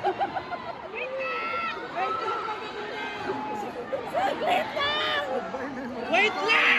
Wait lang! Wait lang!